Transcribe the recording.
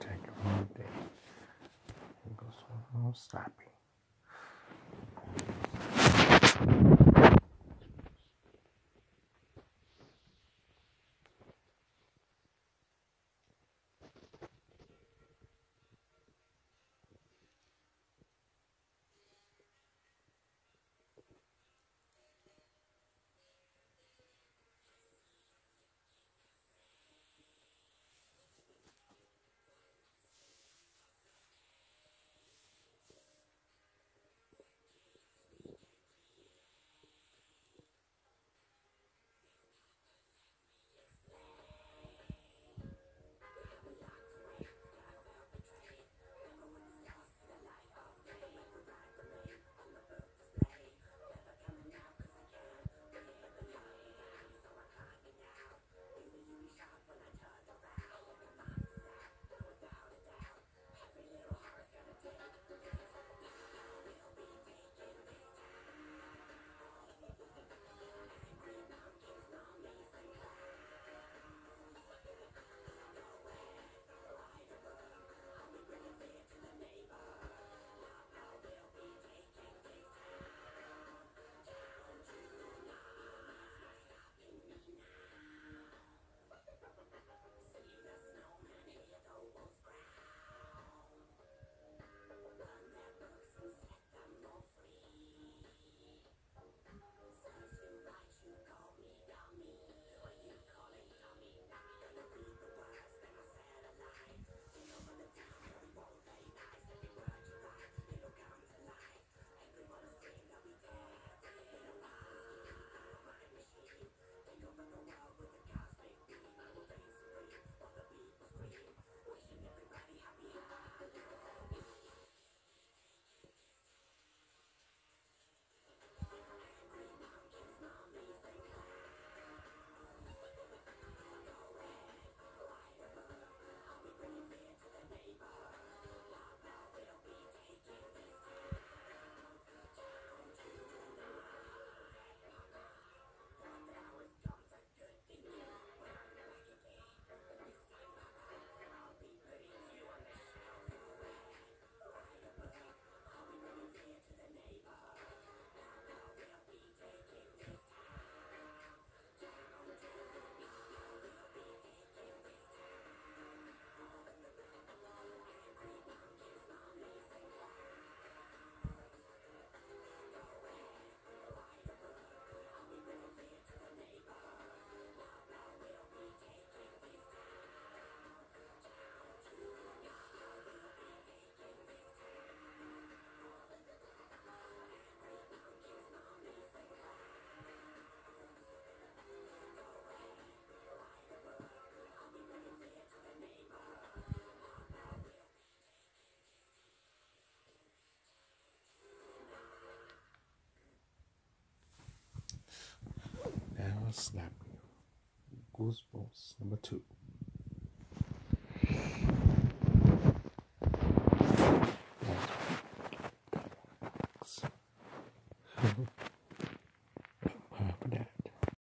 Take it the day. It goes so sloppy. snap. Goosebumps number two.